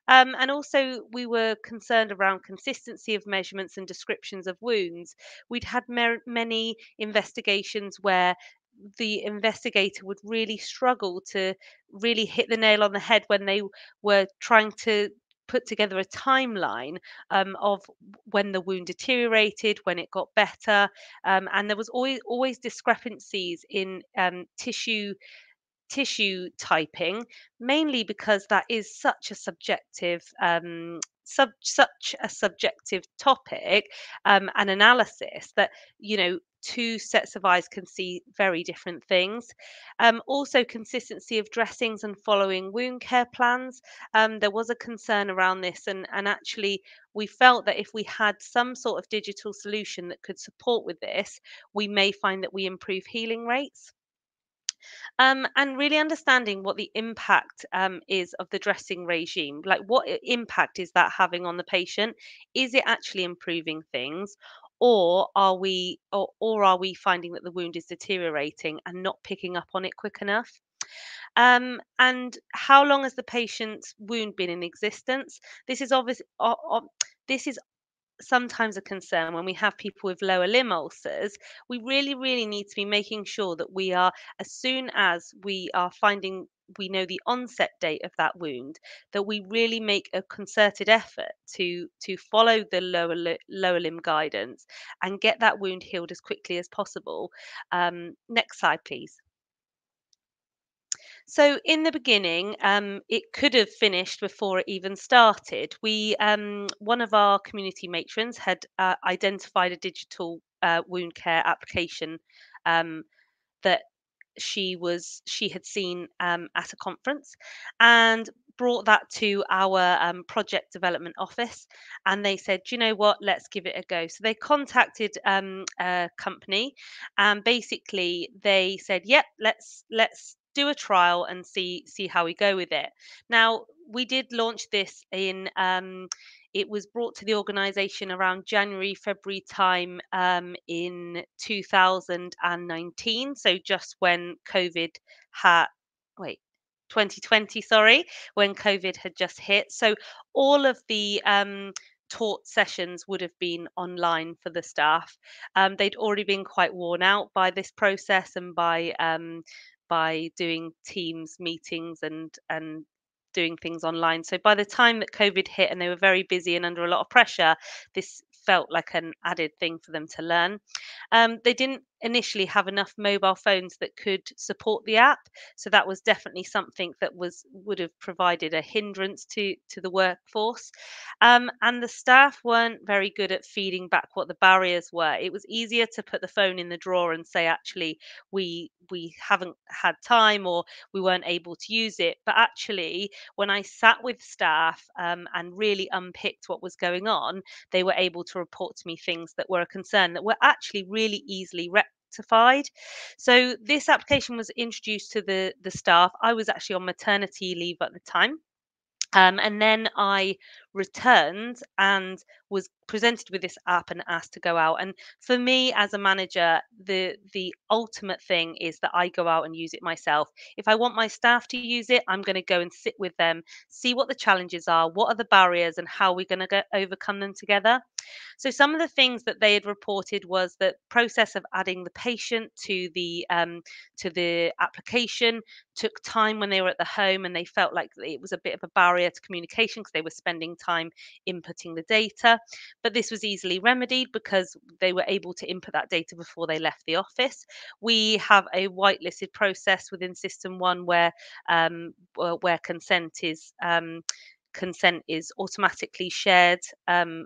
Um, and also, we were concerned around consistency of measurements and descriptions of wounds. We'd had mer- many investigations where the investigator would really struggle to really hit the nail on the head when they were trying to put together a timeline um, of when the wound deteriorated, when it got better, um, and there was always always discrepancies in um, tissue tissue typing, mainly because that is such a subjective um, sub, such a subjective topic um, and analysis that you know two sets of eyes can see very different things. Um, also, consistency of dressings and following wound care plans. Um, there was a concern around this, and, and actually, we felt that if we had some sort of digital solution that could support with this, we may find that we improve healing rates. Um, and really understanding what the impact um, is of the dressing regime. Like, what impact is that having on the patient? Is it actually improving things? Or are we, or, or are we finding that the wound is deteriorating and not picking up on it quick enough? Um, and how long has the patient's wound been in existence? This is obviously uh, uh, this is sometimes a concern when we have people with lower limb ulcers. We really, really need to be making sure that we are, as soon as we are finding we know the onset date of that wound that we really make a concerted effort to to follow the lower lower limb guidance and get that wound healed as quickly as possible um, next slide please so in the beginning, um, it could have finished before it even started. We, um, one of our community matrons had uh, identified a digital uh, wound care application um, that she was she had seen um, at a conference, and brought that to our um, project development office and they said you know what let's give it a go so they contacted um, a company and basically they said yep let's let's do a trial and see see how we go with it. Now we did launch this in um, it was brought to the organisation around January, February time um, in 2019. So just when COVID had, wait, 2020, sorry, when COVID had just hit. So all of the um, taught sessions would have been online for the staff. Um, they'd already been quite worn out by this process and by um, by doing Teams meetings and and doing things online. So by the time that COVID hit and they were very busy and under a lot of pressure, this felt like an added thing for them to learn. Um, they didn't initially have enough mobile phones that could support the app, so that was definitely something that was would have provided a hindrance to to the workforce. Um, and the staff weren't very good at feeding back what the barriers were. It was easier to put the phone in the drawer and say, actually, we we haven't had time or we weren't able to use it. But actually, when I sat with staff um, and really unpicked what was going on, they were able to report to me things that were a concern that were actually really easily rectified. So this application was introduced to the the staff. I was actually on maternity leave at the time. Um, and then I returned and was presented with this app and asked to go out. And for me as a manager, the the ultimate thing is that I go out and use it myself. If I want my staff to use it, I'm going to go and sit with them, see what the challenges are, what are the barriers, and how we're going to overcome them together. So some of the things that they had reported was that process of adding the patient to the um, to the application took time when they were at the home and they felt like it was a bit of a barrier to communication because they were spending time inputting the data. But this was easily remedied because they were able to input that data before they left the office. We have a whitelisted process within SystmOne where um, where consent is um, consent is automatically shared um,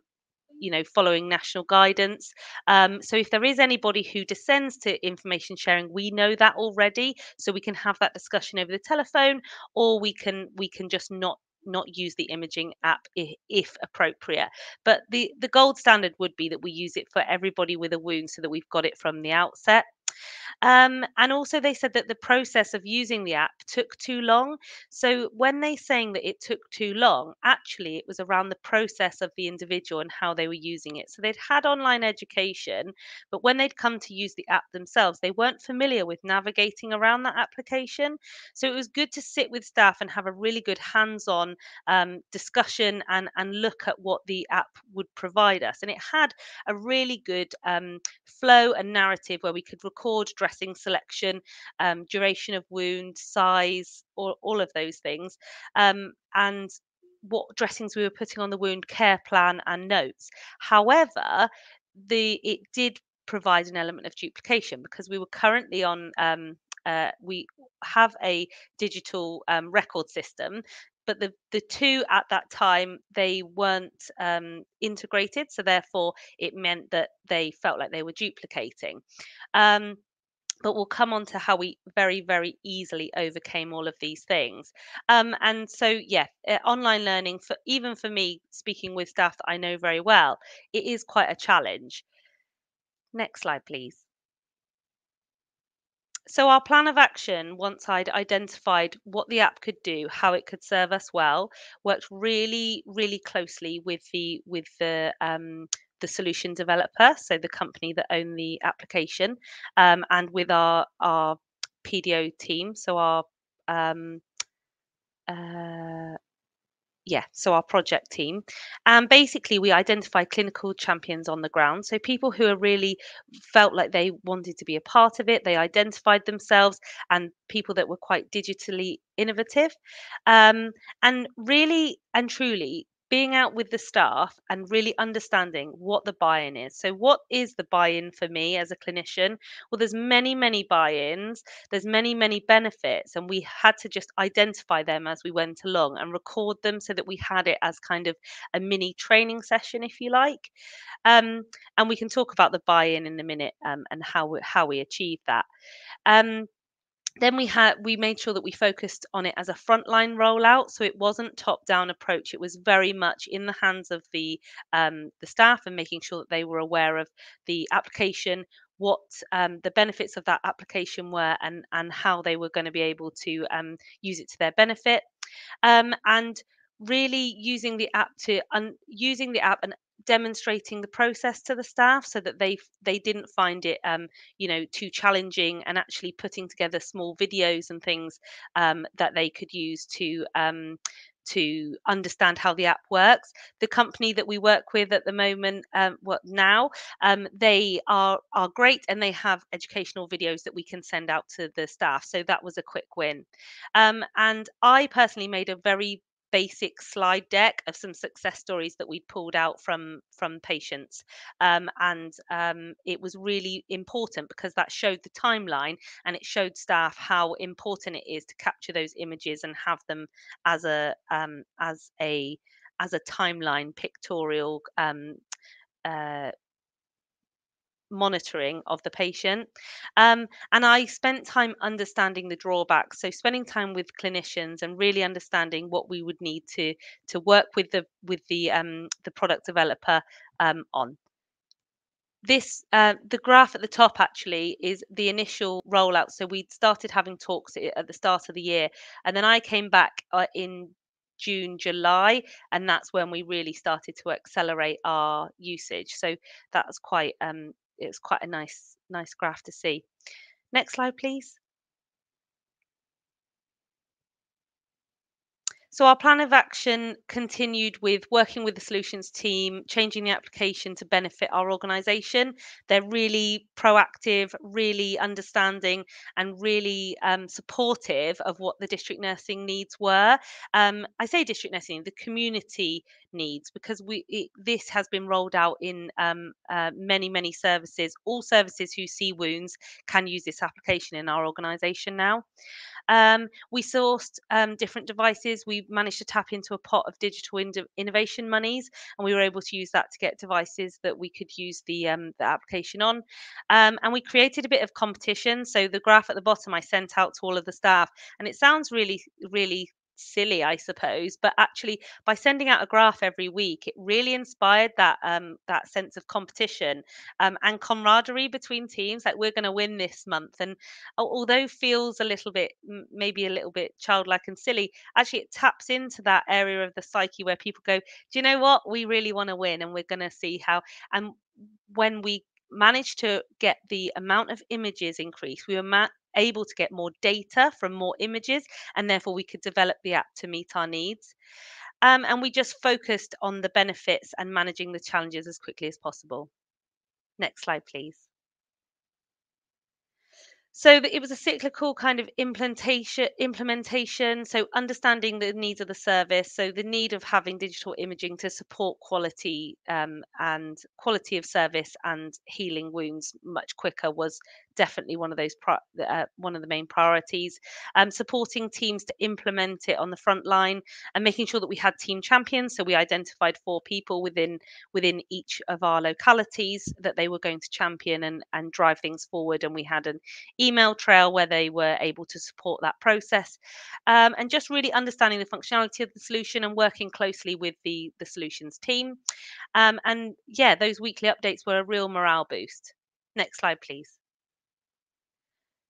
you know following national guidance um, so if there is anybody who descends to information sharing we know that already so we can have that discussion over the telephone or we can we can just not not use the imaging app if, if, appropriate but the the gold standard would be that we use it for everybody with a wound so that we've got it from the outset um, and also, they said that the process of using the app took too long. So, when they're saying that it took too long, actually, it was around the process of the individual and how they were using it. So, they'd had online education, but when they'd come to use the app themselves, they weren't familiar with navigating around that application. So, it was good to sit with staff and have a really good hands on um, discussion and, and look at what the app would provide us. And it had a really good um, flow and narrative where we could record dressing selection, um, duration of wound, size, or all of those things, um, and what dressings we were putting on the wound care plan and notes. However, the it did provide an element of duplication because we were currently on um, uh, we have a digital um, record system but the the two at that time they weren't um, integrated so therefore it meant that they felt like they were duplicating. Um, but we'll come on to how we very very easily overcame all of these things. Um, and so yeah uh, online learning for even for me speaking with staff that i know very well it is quite a challenge. Next slide please so our plan of action once i'd identified what the app could do how it could serve us well worked really really closely with the with the um, the solution developer so the company that own the application um, and with our our pdo team so our um, uh, yeah, so our project team. And basically, we identified clinical champions on the ground. So people who are really felt like they wanted to be a part of it, they identified themselves, and people that were quite digitally innovative. Um, and really and truly, being out with the staff and really understanding what the buy-in is. So what is the buy-in for me as a clinician? Well there's many many buy-ins there's many many benefits and we had to just identify them as we went along and record them so that we had it as kind of a mini training session if you like. Um, and we can talk about the buy-in in a minute um, and how we, how we achieve that. Um, then we had we made sure that we focused on it as a frontline rollout so it wasn't top down approach. It was very much in the hands of the um, the staff and making sure that they were aware of the application what um, the benefits of that application were and and how they were going to be able to um, use it to their benefit. Um, and really using the app to un, using the app and demonstrating the process to the staff so that they they didn't find it um, you know too challenging and actually putting together small videos and things um, that they could use to um, to understand how the app works. The company that we work with at the moment, um, what now, um, they are are great and they have educational videos that we can send out to the staff. So that was a quick win. Um, and I personally made a very basic slide deck of some success stories that we pulled out from from patients um, and um, it was really important because that showed the timeline and it showed staff how important it is to capture those images and have them as a um, as a as a timeline pictorial um, uh, monitoring of the patient. Um, and I spent time understanding the drawbacks. So spending time with clinicians and really understanding what we would need to to work with the with the um, the product developer um, on. This uh, the graph at the top actually is the initial rollout. So we started having talks at the start of the year, and then I came back uh, in June, July, and that's when we really started to accelerate our usage. So that's quite um, it's quite a nice nice graph to see. Next slide, please. So our plan of action continued with working with the solutions team, changing the application to benefit our organisation. They're really proactive, really understanding, and really um, supportive of what the district nursing needs were. Um, I say district nursing, the community needs, because we it, this has been rolled out in um, uh, many many services. All services who see wounds can use this application in our organisation now. Um, we sourced um, different devices. We managed to tap into a pot of digital in- innovation monies, and we were able to use that to get devices that we could use the um, the application on. Um, and we created a bit of competition. So the graph at the bottom I sent out to all of the staff, and it sounds really really silly, I suppose. But actually, by sending out a graph every week, it really inspired that um, that sense of competition um, and camaraderie between teams. Like we're going to win this month, and although feels a little bit maybe a little bit childlike and silly, actually it taps into that area of the psyche where people go, "Do you know what? We really want to win, and we're going to see how." And when we managed to get the amount of images increase, we were ma- able to get more data from more images, and therefore we could develop the app to meet our needs. Um, and we just focused on the benefits and managing the challenges as quickly as possible. Next slide, please. So it was a cyclical kind of implementation implementation. So understanding the needs of the service. So the need of having digital imaging to support quality um, and quality of service and healing wounds much quicker was definitely one of those uh, one of the main priorities. Um, supporting teams to implement it on the front line and making sure that we had team champions. So we identified four people within within each of our localities that they were going to champion and and drive things forward. And we had an email trail where they were able to support that process, um, and just really understanding the functionality of the solution and working closely with the the solutions team. Um, and yeah, those weekly updates were a real morale boost. Next slide, please.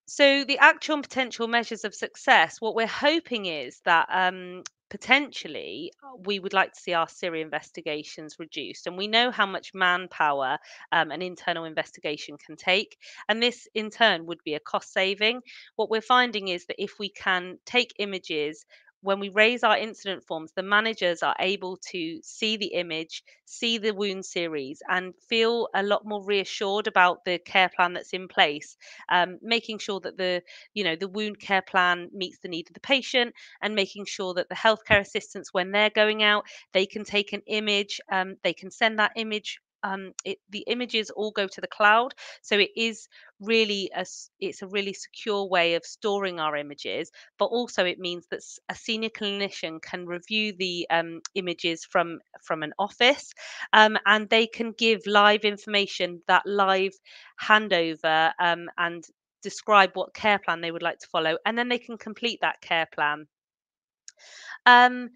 So the actual and potential measures of success, what we're hoping is that um, potentially uh, we would like to see our Syria investigations reduced. And we know how much manpower um, an internal investigation can take. And this in turn would be a cost saving. What we're finding is that if we can take images when we raise our incident forms, the managers are able to see the image, see the wound series, and feel a lot more reassured about the care plan that's in place, um, making sure that the you know the wound care plan meets the need of the patient, and making sure that the healthcare assistants, when they're going out, they can take an image, um, they can send that image um, it, the images all go to the cloud so it is really a it's a really secure way of storing our images but also it means that a senior clinician can review the um, images from from an office um, and they can give live information that live handover um, and describe what care plan they would like to follow and then they can complete that care plan. Um,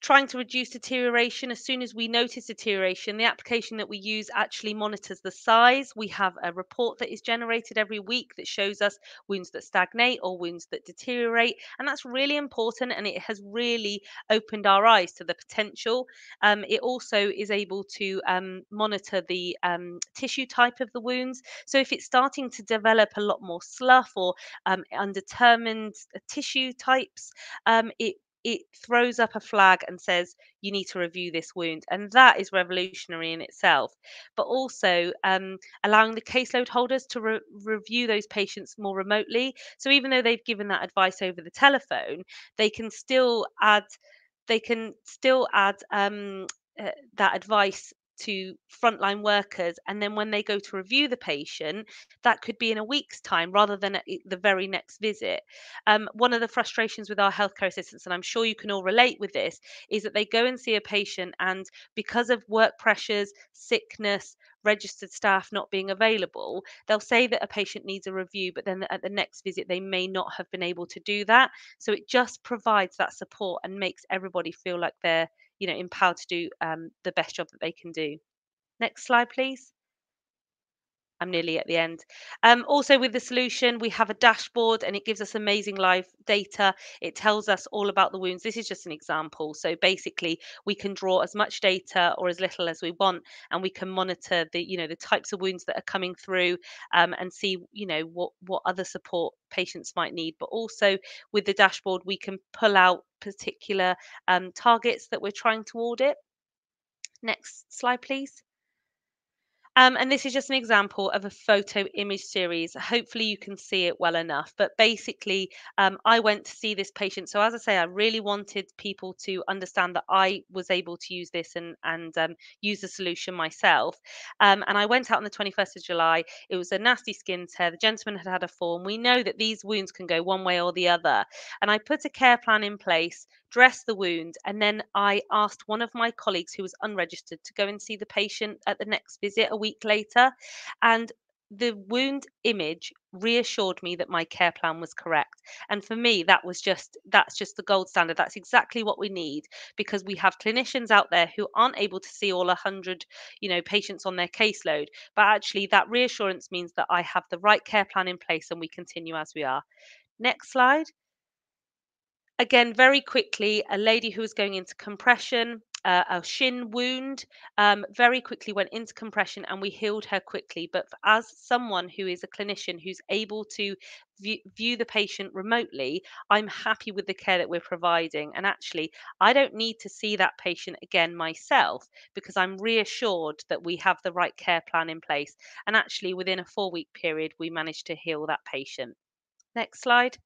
trying to reduce deterioration. As soon as we notice deterioration, the application that we use actually monitors the size. We have a report that is generated every week that shows us wounds that stagnate or wounds that deteriorate. And that's really important and it has really opened our eyes to the potential. Um, it also is able to um, monitor the um, tissue type of the wounds. So if it's starting to develop a lot more slough or um, undetermined uh, tissue types, um, it it throws up a flag and says you need to review this wound and that is revolutionary in itself. But also um, allowing the caseload holders to re- review those patients more remotely. So even though they've given that advice over the telephone they can still add they can still add um, uh, that advice to frontline workers and then when they go to review the patient that could be in a week's time rather than at the very next visit. Um, one of the frustrations with our healthcare assistants and i'm sure you can all relate with this is that they go and see a patient and because of work pressures sickness registered staff not being available they'll say that a patient needs a review but then at the next visit they may not have been able to do that. So it just provides that support and makes everybody feel like they're you know empowered to do um, the best job that they can do. Next slide please I'm nearly at the end. Um, also, with the solution, we have a dashboard and it gives us amazing live data. It tells us all about the wounds. This is just an example. So basically, we can draw as much data or as little as we want, and we can monitor the, you know, the types of wounds that are coming through, um, and see, you know, what what other support patients might need. But also with the dashboard, we can pull out particular um, targets that we're trying to audit. Next slide, please. Um, and this is just an example of a photo image series. Hopefully you can see it well enough. But basically, um, I went to see this patient. So as I say, I really wanted people to understand that I was able to use this and, and um, use the solution myself. Um, and I went out on the 21st of July. It was a nasty skin tear. The gentleman had had a fall. And we know that these wounds can go one way or the other. And I put a care plan in place dress the wound, and then I asked one of my colleagues who was unregistered to go and see the patient at the next visit a week later. And the wound image reassured me that my care plan was correct. And for me that was just that's just the gold standard. That's exactly what we need because we have clinicians out there who aren't able to see all 100 you know patients on their caseload. But actually that reassurance means that i have the right care plan in place and we continue as we are. Next slide again, very quickly, a lady who was going into compression, uh, a shin wound, um, very quickly went into compression and we healed her quickly. But as someone who is a clinician who's able to view, view the patient remotely, I'm happy with the care that we're providing. And actually, I don't need to see that patient again myself because I'm reassured that we have the right care plan in place. And actually, within a four week period, we managed to heal that patient. Next slide.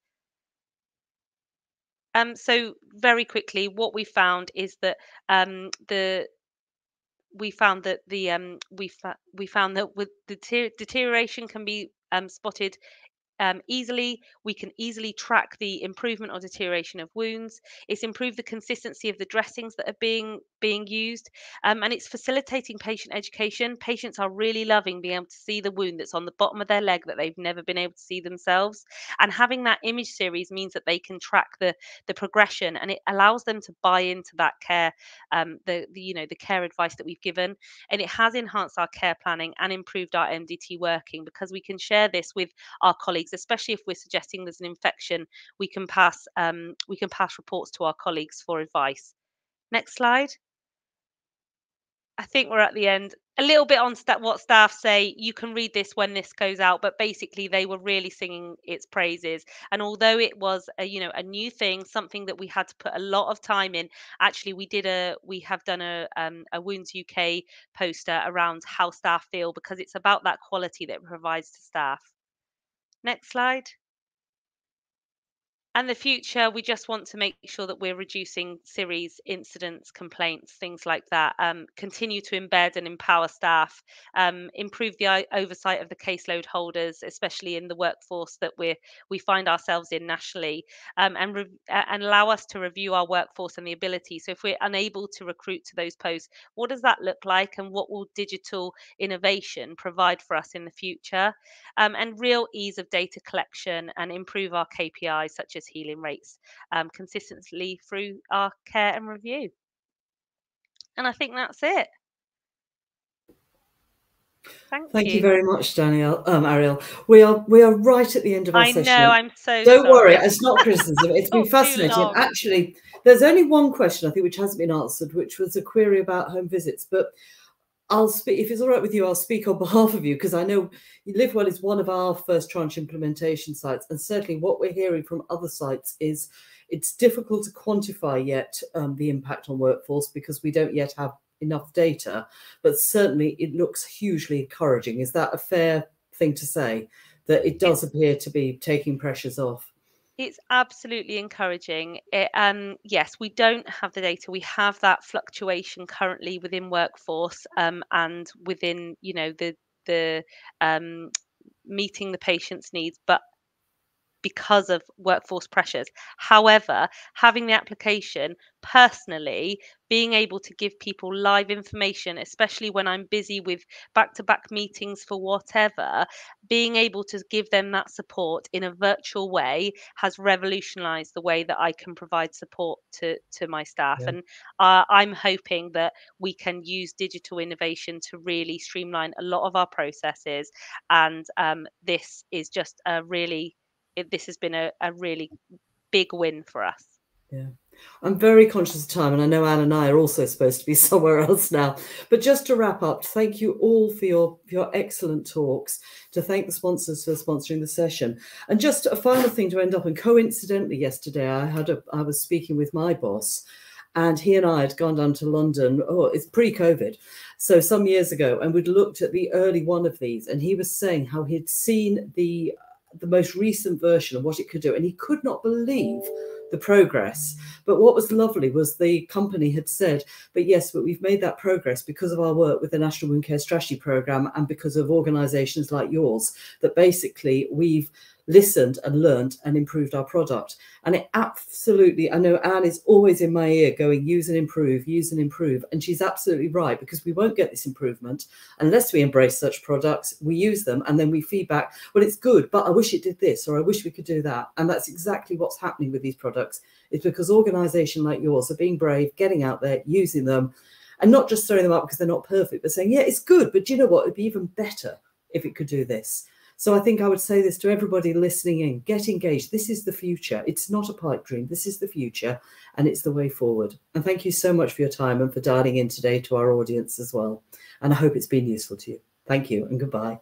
Um, so very quickly, what we found is that um, the we found that the um, we fa- we found that with the deterioration can be um, spotted um, easily. We can easily track the improvement or deterioration of wounds. It's improved the consistency of the dressings that are being being used, um, and it's facilitating patient education. Patients are really loving being able to see the wound that's on the bottom of their leg that they've never been able to see themselves. And having that image series means that they can track the the progression, and it allows them to buy into that care, um, the, the you know the care advice that we've given, and it has enhanced our care planning and improved our MDT working because we can share this with our colleagues colleagues, especially if we're suggesting there's an infection, we can pass um, we can pass reports to our colleagues for advice. Next slide. I think we're at the end. A little bit on st- what staff say. You can read this when this goes out, but basically they were really singing its praises. And although it was a you know a new thing, something that we had to put a lot of time in, actually we did a we have done a um, a Wounds UK poster around how staff feel because it's about that quality that it provides to staff. Next slide. And the future, we just want to make sure that we're reducing series, incidents, complaints, things like that. Um, continue to embed and empower staff, um, improve the oversight of the caseload holders, especially in the workforce that we we find ourselves in nationally, um, and re- and allow us to review our workforce and the ability. So if we're unable to recruit to those posts, what does that look like, and what will digital innovation provide for us in the future? Um, and real ease of data collection and improve our KPIs such as healing rates um, consistently through our care and review. And I think that's it. Thank, Thank you. you. very much, Danielle. Um, Ariel, we are we are right at the end of our I session. know. I'm so. Don't sorry. worry, it's not criticism. It's been fascinating. Actually, there's only one question I think which hasn't been answered, which was a query about home visits. But I'll speak if it's all right with you. I'll speak on behalf of you because I know LiveWell is one of our first tranche implementation sites, and certainly what we're hearing from other sites is it's difficult to quantify yet um, the impact on workforce because we don't yet have enough data. But certainly, it looks hugely encouraging. Is that a fair thing to say? That it does appear to be taking pressures off. It's absolutely encouraging. It, um, yes, we don't have the data. We have that fluctuation currently within workforce um, and within, you know, the the um, meeting the patient's needs, but because of workforce pressures. However, having the application personally, being able to give people live information, especially when I'm busy with back to back meetings for whatever, being able to give them that support in a virtual way has revolutionized the way that I can provide support to, to my staff. Yeah. And uh, I'm hoping that we can use digital innovation to really streamline a lot of our processes. And um, this is just a really it, this has been a, a really big win for us. Yeah. I'm very conscious of time, and I know Anne and I are also supposed to be somewhere else now. But just to wrap up, thank you all for your for your excellent talks. To thank the sponsors for sponsoring the session, and just a final thing to end up. And coincidentally, yesterday I had a I was speaking with my boss, and he and I had gone down to London. Oh, it's pre-COVID, so some years ago, and we'd looked at the early one of these, and he was saying how he'd seen the the most recent version of what it could do, and he could not believe the progress. But what was lovely was the company had said, but yes, but we've made that progress because of our work with the National Wound Care Strategy Programme and because of organisations like yours, that basically we've listened and learned and improved our product. And it absolutely, I know Anne is always in my ear going, use and improve, use and improve. And she's absolutely right, because we won't get this improvement unless we embrace such products, we use them, and then we feedback, well, it's good, but I wish it did this, or I wish we could do that. And that's exactly what's happening with these products. It's because organizations like yours are being brave, getting out there, using them, and not just throwing them up because they're not perfect, but saying, yeah, it's good, but you know what? It'd be even better if it could do this. So I think I would say this to everybody listening in get engaged. This is the future. It's not a pipe dream. This is the future and it's the way forward. And thank you so much for your time and for dialing in today to our audience as well. And I hope it's been useful to you. Thank you and goodbye.